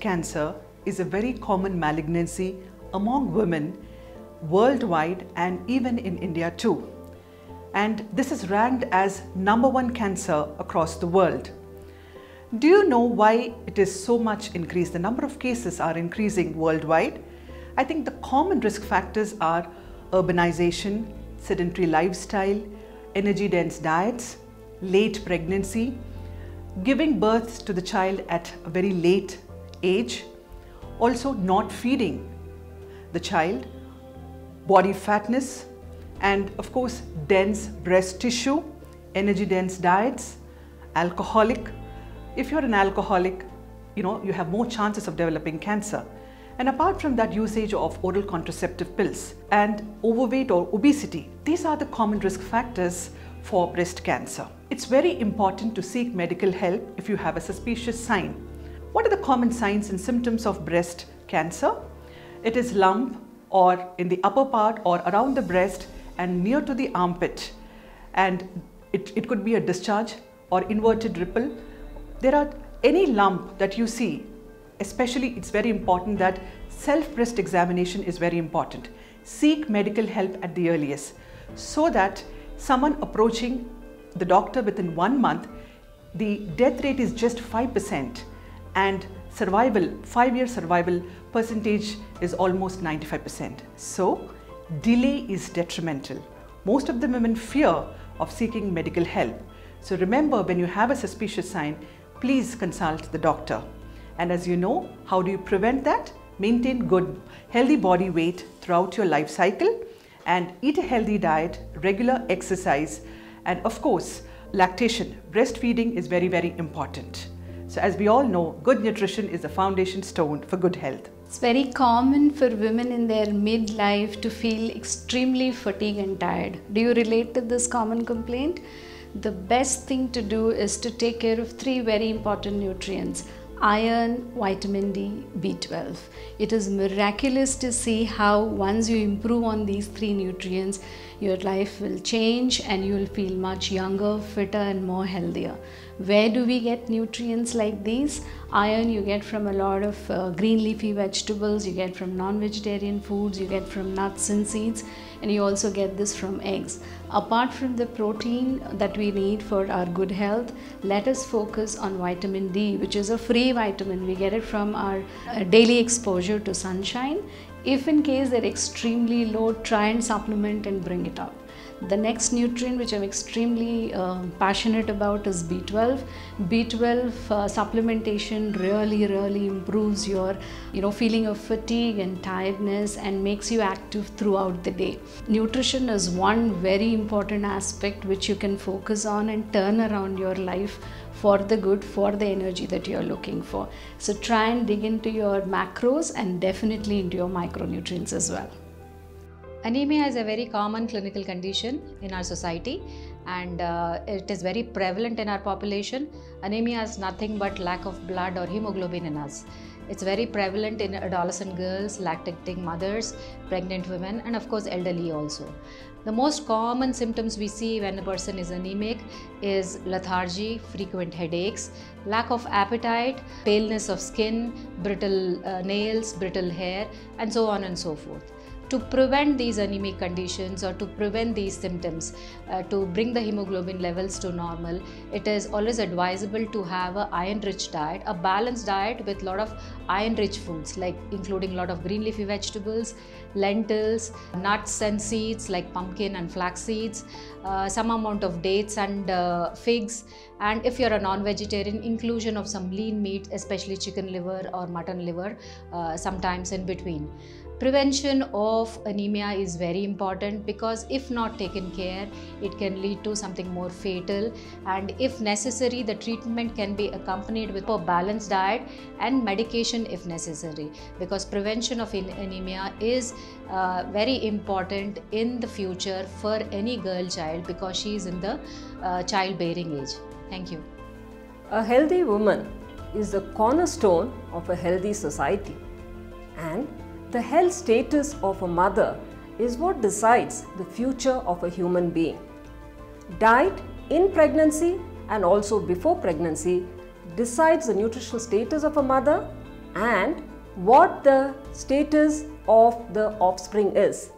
Cancer is a very common malignancy among women worldwide and even in India too. And this is ranked as number one cancer across the world. Do you know why it is so much increased? The number of cases are increasing worldwide. I think the common risk factors are urbanization, sedentary lifestyle, energy dense diets, late pregnancy, giving birth to the child at a very late age, also not feeding the child, body fatness, and of course dense breast tissue, energy dense diets, alcoholic. If you're an alcoholic, you know, you have more chances of developing cancer. And apart from that, usage of oral contraceptive pills and overweight or obesity, these are the common risk factors for breast cancer. It's very important to seek medical help if you have a suspicious sign. What are the common signs and symptoms of breast cancer? It is lump or in the upper part or around the breast and near to the armpit. And it, it could be a discharge or inverted nipple. There are any lump that you see, especially it's very important that self breast examination is very important. Seek medical help at the earliest so that someone approaching the doctor within one month, the death rate is just 5% and survival, five year survival percentage is almost 95%. So, delay is detrimental. Most of the women fear of seeking medical help. So, remember when you have a suspicious sign, please consult the doctor. And as you know, how do you prevent that? Maintain good, healthy body weight throughout your life cycle and eat a healthy diet, regular exercise, and of course, lactation, breastfeeding is very, very important. So, as we all know, good nutrition is the foundation stone for good health. It's very common for women in their midlife to feel extremely fatigued and tired. Do you relate to this common complaint? The best thing to do is to take care of three very important nutrients iron, vitamin D, B12. It is miraculous to see how once you improve on these three nutrients, your life will change and you will feel much younger, fitter, and more healthier. Where do we get nutrients like these? Iron you get from a lot of uh, green leafy vegetables, you get from non vegetarian foods, you get from nuts and seeds, and you also get this from eggs. Apart from the protein that we need for our good health, let us focus on vitamin D, which is a free vitamin. We get it from our uh, daily exposure to sunshine. If in case they're extremely low, try and supplement and bring it up. The next nutrient which I'm extremely uh, passionate about is B12. B12 uh, supplementation really, really improves your, you know, feeling of fatigue and tiredness and makes you active throughout the day. Nutrition is one very important aspect which you can focus on and turn around your life for the good, for the energy that you're looking for. So try and dig into your macros and definitely into your micronutrients as well. Anemia is a very common clinical condition in our society and uh, it is very prevalent in our population. Anemia is nothing but lack of blood or hemoglobin in us. It's very prevalent in adolescent girls, lactating mothers, pregnant women, and of course, elderly also. The most common symptoms we see when a person is anemic is lethargy, frequent headaches, lack of appetite, paleness of skin, brittle uh, nails, brittle hair, and so on and so forth to prevent these anemic conditions or to prevent these symptoms, uh, to bring the hemoglobin levels to normal, it is always advisable to have a iron-rich diet, a balanced diet with a lot of iron-rich foods like including a lot of green leafy vegetables, lentils, nuts and seeds like pumpkin and flax seeds, uh, some amount of dates and uh, figs, and if you're a non-vegetarian, inclusion of some lean meat, especially chicken liver or mutton liver, uh, sometimes in between prevention of anemia is very important because if not taken care it can lead to something more fatal. And if necessary the treatment can be accompanied with a balanced diet and medication if necessary. Because prevention of anemia is uh, very important in the future for any girl child because she is in the uh, childbearing age. Thank you. A healthy woman is the cornerstone of a healthy society. And the health status of a mother is what decides the future of a human being. Diet in pregnancy and also before pregnancy decides the nutritional status of a mother and what the status of the offspring is.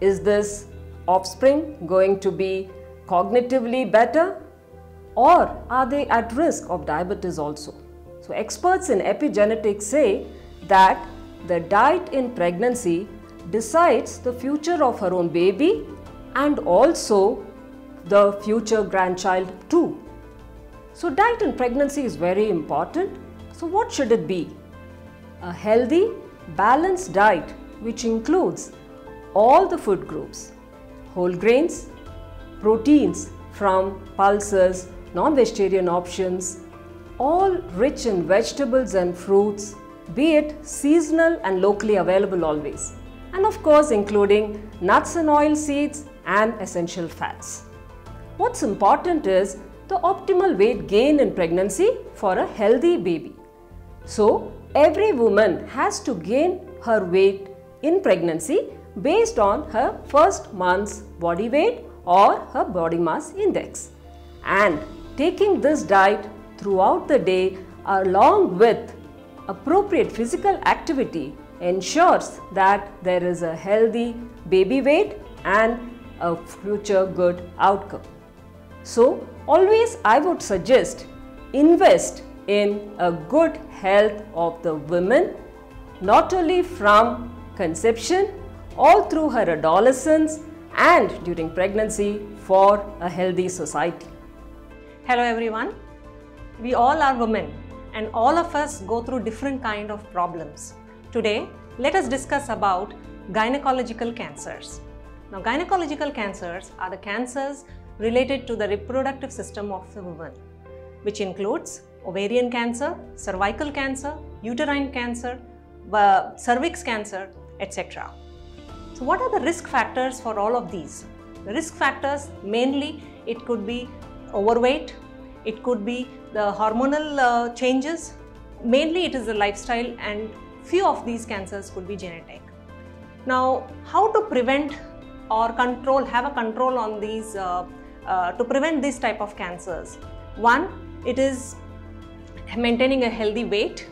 Is this offspring going to be cognitively better or are they at risk of diabetes also? So, experts in epigenetics say that the diet in pregnancy decides the future of her own baby and also the future grandchild too. So, diet in pregnancy is very important. So, what should it be? A healthy, balanced diet which includes all the food groups whole grains, proteins from pulses, non vegetarian options, all rich in vegetables and fruits, be it seasonal and locally available always, and of course, including nuts and oil seeds and essential fats. What's important is the optimal weight gain in pregnancy for a healthy baby. So, every woman has to gain her weight in pregnancy based on her first month's body weight or her body mass index. And taking this diet throughout the day along with appropriate physical activity ensures that there is a healthy baby weight and a future good outcome. So, always I would suggest invest in a good health of the women not only from conception all through her adolescence and during pregnancy for a healthy society. Hello everyone. We all are women and all of us go through different kind of problems. Today, let us discuss about gynecological cancers. Now, gynecological cancers are the cancers related to the reproductive system of the woman, which includes ovarian cancer, cervical cancer, uterine cancer, uh, cervix cancer, etc. So, what are the risk factors for all of these? The risk factors mainly it could be overweight, it could be the hormonal uh, changes, mainly it is the lifestyle and few of these cancers could be genetic. Now, how to prevent or control, have a control on these, uh, uh, to prevent this type of cancers? One, it is maintaining a healthy weight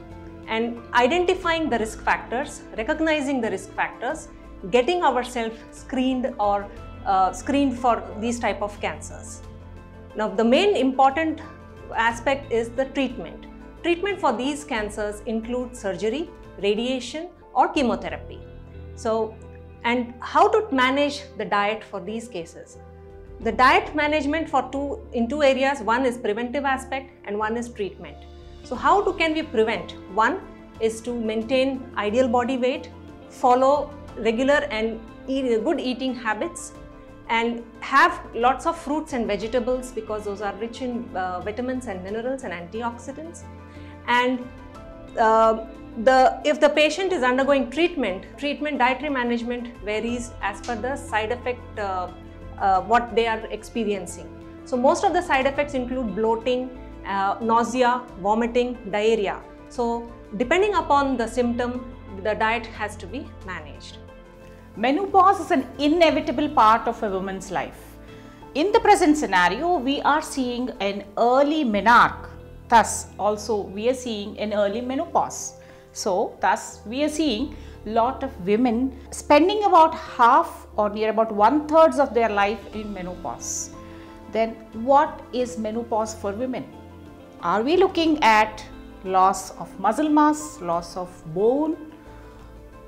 and identifying the risk factors, recognizing the risk factors getting ourselves screened or uh, screened for these type of cancers. Now the main important aspect is the treatment. Treatment for these cancers include surgery, radiation or chemotherapy. So and how to manage the diet for these cases. The diet management for two in two areas one is preventive aspect and one is treatment. So how to can we prevent? One is to maintain ideal body weight, follow regular and good eating habits and have lots of fruits and vegetables because those are rich in uh, vitamins and minerals and antioxidants. And uh, the if the patient is undergoing treatment treatment dietary management varies as per the side effect uh, uh what they are experiencing. So most of the side effects include bloating uh, nausea vomiting diarrhea. So depending upon the symptom the diet has to be managed Menopause is an inevitable part of a woman's life. In the present scenario, we are seeing an early menarche. Thus, also we are seeing an early menopause. So, thus we are seeing lot of women spending about half or near about one thirds of their life in menopause. Then what is menopause for women? Are we looking at loss of muscle mass, loss of bone,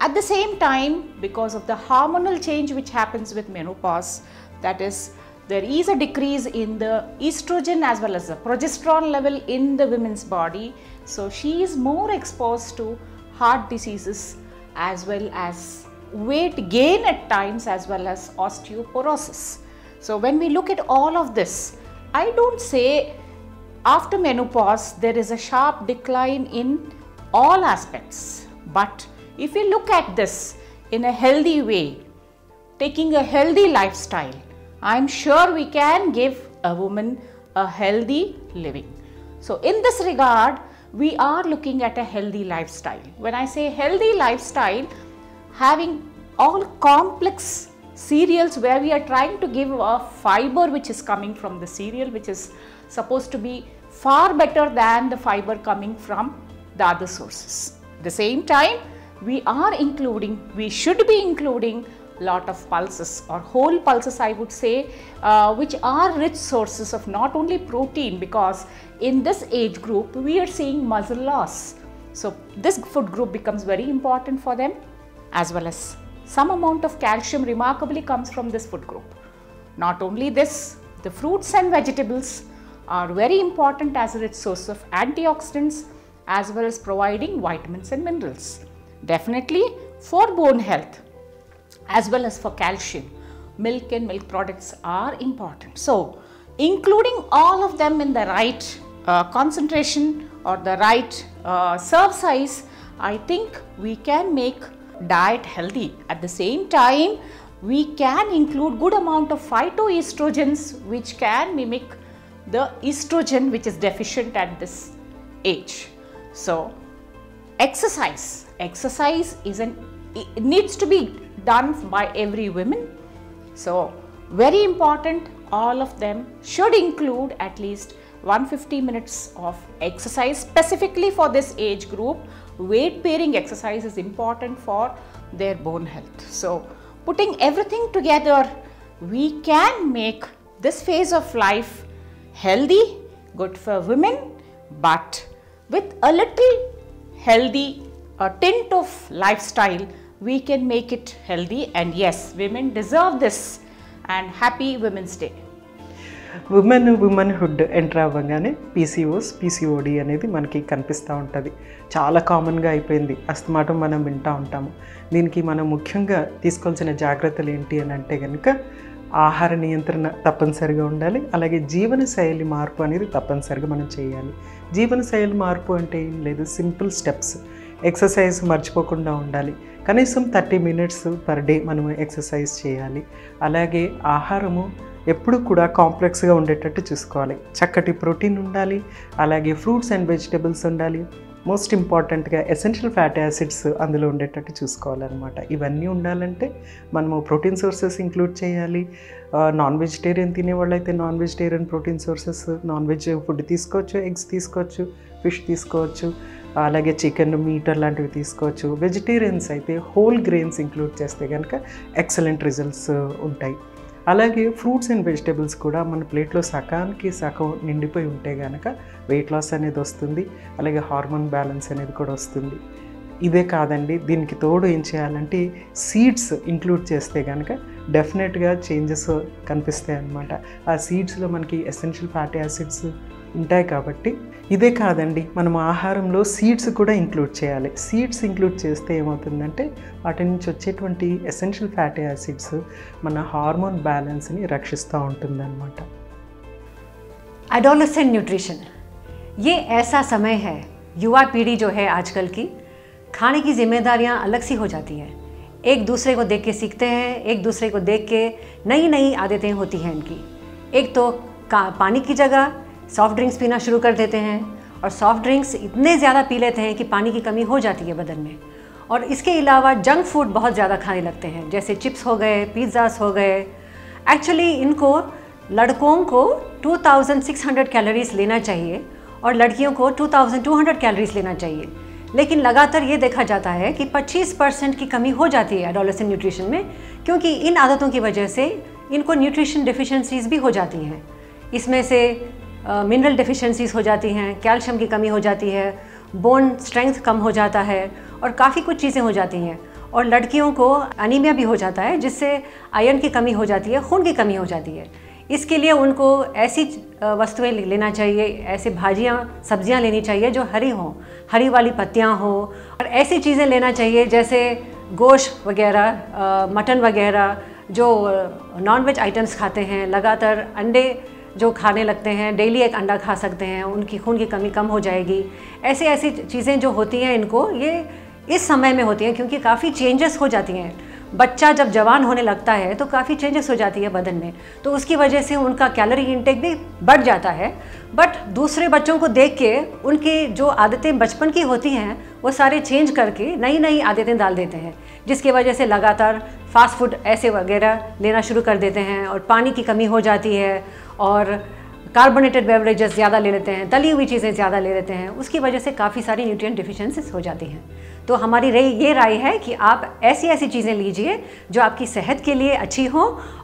at the same time, because of the hormonal change which happens with menopause, that is, there is a decrease in the estrogen as well as the progesterone level in the women's body. So, she is more exposed to heart diseases as well as weight gain at times as well as osteoporosis. So, when we look at all of this, I don't say after menopause there is a sharp decline in all aspects, but if we look at this in a healthy way, taking a healthy lifestyle, I'm sure we can give a woman a healthy living. So in this regard, we are looking at a healthy lifestyle. When I say healthy lifestyle, having all complex cereals where we are trying to give a fiber which is coming from the cereal which is supposed to be far better than the fiber coming from the other sources. At the same time, we are including, we should be including lot of pulses or whole pulses I would say uh, which are rich sources of not only protein because in this age group we are seeing muscle loss. So this food group becomes very important for them as well as some amount of calcium remarkably comes from this food group. Not only this, the fruits and vegetables are very important as a rich source of antioxidants as well as providing vitamins and minerals. Definitely for bone health as well as for calcium, milk and milk products are important. So, including all of them in the right uh, concentration or the right uh, serve size, I think we can make diet healthy. At the same time, we can include good amount of phytoestrogens which can mimic the estrogen which is deficient at this age. So, exercise, exercise is an it needs to be done by every woman. So, very important all of them should include at least 150 minutes of exercise specifically for this age group. Weight bearing exercise is important for their bone health. So, putting everything together, we can make this phase of life healthy, good for women, but with a little healthy tint tint of lifestyle we can make it healthy. And yes women deserve this. And happy women's day. Women womanhood enter అవ్వగానే PCOS PCOD అనేది మనకి కనిపిస్తూ ఉంటుంది. చాలా కామన్గా అయిపోయింది. అస్తమాటం మనం వింటూ ఉంటాము. దీనికి మనం ముఖ్యంగా తీసుకోవాల్సిన జాగ్రత్తలు ఏంటి అని అంటే కనుక ఆహార నియంత్రణ తప్పనిసరిగా ఉండాలి. అలాగే జీవన శైలి మార్పు అనేది తప్పనిసరిగా మనం చేయాలి. జీవన శైలి మార్పు అంటే ఏం లేదు సింపుల్ స్టెప్స్. ఎక్సర్సైజ్ మర్చిపోకుండా ఉండాలి. కనీసం థర్టీ మినిట్స్ పర్ డే మనం ఎక్సర్సైజ్ చేయాలి. అలాగే ఆహారము ఎప్పుడు కూడా కాంప్లెక్స్గా ఉండేటట్టు చూసుకోవాలి. చక్కటి ప్రోటీన్ ఉండాలి. అలాగే ఫ్రూట్స్ అండ్ వెజిటబుల్స్ ఉండాలి. మోస్ట్ ఇంపార్టెంట్గా ఎసెన్షియల్ ఫ్యాటీ యాసిడ్స్ అందులో ఉండేటట్టు చూసుకోవాలన్నమాట. ఇవన్నీ ఉండాలంటే మనము ప్రోటీన్ సోర్సెస్ ఇంక్లూడ్ చేయాలి. Non vegetarian తినేవాళ్ళైతే non vegetarian protein sources non veg food తీసుకోవచ్చు ఎగ్స్ తీసుకోవచ్చు ఫిష్ తీసుకోవచ్చు అలాగే చికెన్ మీట్ లాంటివి తీసుకోవచ్చు. వెజిటేరియన్స్ అయితే హోల్ గ్రెయిన్స్ ఇంక్లూడ్ చేస్తే కనుక ఎక్సలెంట్ రిజల్ట్స్ ఉంటాయి. అలాగే ఫ్రూట్స్ అండ్ వెజిటేబుల్స్ కూడా మన ప్లేట్లో సకానికి సగం నిండిపోయి ఉంటే కనుక వెయిట్ లాస్ అనేది వస్తుంది. అలాగే హార్మోన్ బ్యాలెన్స్ అనేది కూడా వస్తుంది. ఇదే కాదండి దీనికి తోడు ఏం చేయాలంటే సీడ్స్ ఇంక్లూడ్ చేస్తే కనుక డెఫినెట్గా చేంజెస్ కనిపిస్తాయి అన్నమాట ఆ సీడ్స్లో మనకి ఎసెన్షియల్ ఫ్యాటీ యాసిడ్స్ ఉంటాయి కాబట్టి ఇదే కాదండి మనం ఆహారంలో సీడ్స్ కూడా ఇంక్లూడ్ చేయాలి సీడ్స్ ఇంక్లూడ్ చేస్తే ఏమవుతుందంటే వాటి నుంచి వచ్చేటువంటి ఎసెన్షియల్ ఫ్యాటీ యాసిడ్స్ మన హార్మోన్ బ్యాలెన్స్ని రక్షిస్తూ ఉంటుందన్నమాట एडोलसेंट न्यूट्रिशन ये ऐसा समय है युवा पीढ़ी जो है आजकल की खाने की जिम्मेदारियां अलग सी हो जाती हैं एक दूसरे को देख के सीखते हैं एक दूसरे को देख के नई नई आदतें होती हैं इनकी एक तो का पानी की जगह सॉफ्ट ड्रिंक्स पीना शुरू कर देते हैं और सॉफ्ट ड्रिंक्स इतने ज़्यादा पी लेते हैं कि पानी की कमी हो जाती है बदन में। और इसके अलावा जंक फ़ूड बहुत ज़्यादा खाने लगते हैं, जैसे चिप्स हो गए पिज़्ज़ास हो गए। एक्चुअली इनको लड़कों को 2600 कैलोरीज लेना चाहिए और लड़कियों को 2200 कैलोरीज लेना चाहिए। लेकिन लगातार ये देखा जाता है कि 25 परसेंट की कमी हो जाती है एडोलेसेंट न्यूट्रिशन में, क्योंकि इन आदतों की वजह से इनको न्यूट्रिशन डिफिशेंसीज भी हो जाती हैं। इसमें से मिनरल डिफिशेंसीज हो जाती हैं कैल्शियम की कमी हो जाती है बोन स्ट्रेंथ कम हो जाता है और काफ़ी कुछ चीज़ें हो जाती हैं। और लड़कियों को अनीमिया भी हो जाता है, जिससे आयरन की कमी हो जाती है, खून की कमी हो जाती है। इसके लिए उनको ऐसी वस्तुएँ लेना चाहिए, ऐसे भाजियाँ, सब्ज़ियाँ लेनी चाहिए जो हरी हों, हरी वाली पत्तियाँ हो। और ऐसी चीज़ें लेना चाहिए, जैसे गोश्त वगैरह मटन वगैरह, जो नॉन वेज आइटम्स खाते हैं, लगातार अंडे जो खाने लगते हैं डेली एक अंडा खा सकते हैं, उनकी खून की कमी कम हो जाएगी। ऐसी ऐसी चीज़ें जो होती हैं इनको, ये इस समय में होती हैं क्योंकि काफ़ी चेंजेस हो जाती हैं। बच्चा जब जवान होने लगता है तो काफ़ी चेंजेस हो जाती है बदन में। तो उसकी वजह से उनका कैलोरी इंटेक भी बढ़ जाता है। बट दूसरे बच्चों को देख के, उनकी जो आदतें बचपन की होती हैं, वो सारे चेंज करके नई नई आदतें डाल देते हैं, जिसकी वजह से लगातार फास्ट फ़ूड ऐसे वगैरह लेना शुरू कर देते हैं और पानी की कमी हो जाती है और कार्बोनेटेड बेवरेजेस ज़्यादा ले लेते हैं, तली हुई चीज़ें ज़्यादा ले लेते हैं, उसकी वजह से काफ़ी सारी न्यूट्रिएंट डिफिशिएंसीज हो जाती हैं। तो हमारी रही, ये राय है कि आप ऐसी ऐसी चीज़ें लीजिए जो आपकी सेहत के लिए अच्छी हो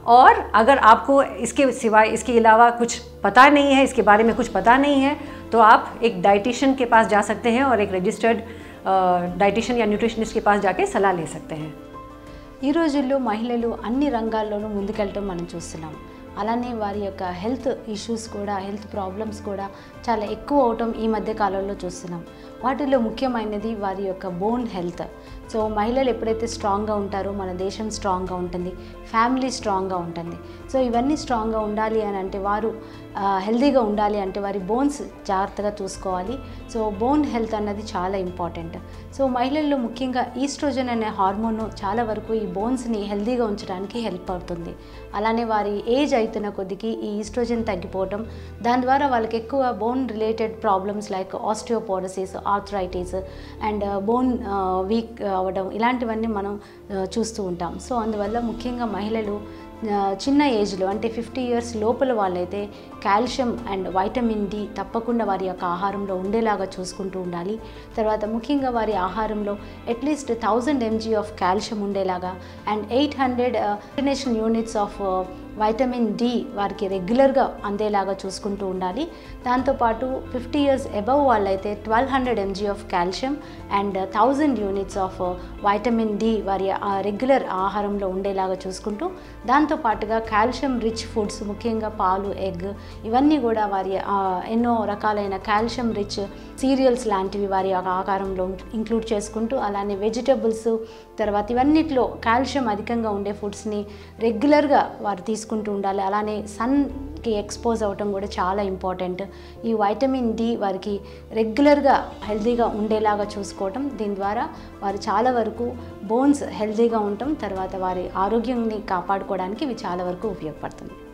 और अगर आपको इसके सिवाय, इसके अलावा कुछ पता नहीं है, इसके बारे में कुछ पता नहीं है तो आप एक डाइटिशियन के पास जा सकते हैं और एक रजिस्टर्ड डाइटिशियन या न्यूट्रिशनिस्ट के पास जाके सलाह ले सकते हैं। ఈ రోజుల్లో మహిళలు అన్ని రంగాల్లోనూ ముందుకెళ్ళటం మనం చూస్తున్నాం. అలానే వారి యొక్క హెల్త్ ఇష్యూస్ కూడా హెల్త్ ప్రాబ్లమ్స్ కూడా చాలా ఎక్కువ అవటం ఈ మధ్య కాలంలో చూస్తున్నాం. వాటిలో ముఖ్యమైనది వారి యొక్క బోన్ హెల్త్. సో మహిళలు ఎప్పుడైతే స్ట్రాంగ్గా ఉంటారో మన దేశం స్ట్రాంగ్గా ఉంటుంది. ఫ్యామిలీ స్ట్రాంగ్గా ఉంటుంది. సో ఇవన్నీ స్ట్రాంగ్గా ఉండాలి అని అంటే వారు హెల్దీగా ఉండాలి అంటే వారి బోన్స్ జాగ్రత్తగా చూసుకోవాలి. సో బోన్ హెల్త్ అన్నది చాలా ఇంపార్టెంట్. సో మహిళల్లో ముఖ్యంగా ఈస్ట్రోజన్ అనే హార్మోన్ చాలా వరకు ఈ బోన్స్ని హెల్దీగా ఉంచడానికి హెల్ప్ అవుతుంది. అలానే వారి ఏజ్ అవుతున్న కొద్దికి ఈ ఈస్ట్రోజన్ తగ్గిపోవటం దాని ద్వారా వాళ్ళకి ఎక్కువ bone related problems like osteoporosis arthritis and bone weak అవ్వడం ఇలాంటివన్నీ మనం చూస్తూ ఉంటాం. సో అందువల్ల ముఖ్యంగా మహిళలు చిన్న ఏజ్లో అంటే ఫిఫ్టీ ఇయర్స్ లోపల వాళ్ళైతే కాల్షియం అండ్ వైటమిన్ డి తప్పకుండా వారి యొక్క ఆహారంలో ఉండేలాగా చూసుకుంటూ ఉండాలి. తర్వాత ముఖ్యంగా వారి ఆహారంలో at least thousand mg of calcium ఉండేలాగా and eight hundred international units of vitamin D వారికి రెగ్యులర్గా అందేలాగా చూసుకుంటూ ఉండాలి. దాంతోపాటు ఫిఫ్టీ ఇయర్స్ అబవ్ వాళ్ళైతే twelve hundred mg of calcium and thousand units of vitamin D వారి uh, రెగ్యులర్ ఆహారంలో ఉండేలాగా చూసుకుంటూ దాంతోపాటుగా కాల్షియం రిచ్ ఫుడ్స్ ముఖ్యంగా పాలు ఎగ్ ఇవన్నీ కూడా వారి ఎన్నో రకాలైన కాల్షియం రిచ్ సీరియల్స్ లాంటివి వారి యొక్క ఇంక్లూడ్ చేసుకుంటూ అలానే వెజిటబుల్స్ తర్వాత ఇవన్నిట్లో కాల్షియం అధికంగా ఉండే ఫుడ్స్ని రెగ్యులర్గా వారు తీసుకుంటూ ఉండాలి. అలానే సన్కి ఎక్స్పోజ్ అవ్వటం కూడా చాలా ఇంపార్టెంట్. ఈ వైటమిన్ డి వారికి రెగ్యులర్గా హెల్తీగా ఉండేలాగా చూసుకోవటం దీని ద్వారా వారు చాలా వరకు బోన్స్ హెల్తీగా ఉండటం తర్వాత వారి ఆరోగ్యాన్ని కాపాడుకోవడానికి ఇవి చాలా వరకు ఉపయోగపడుతుంది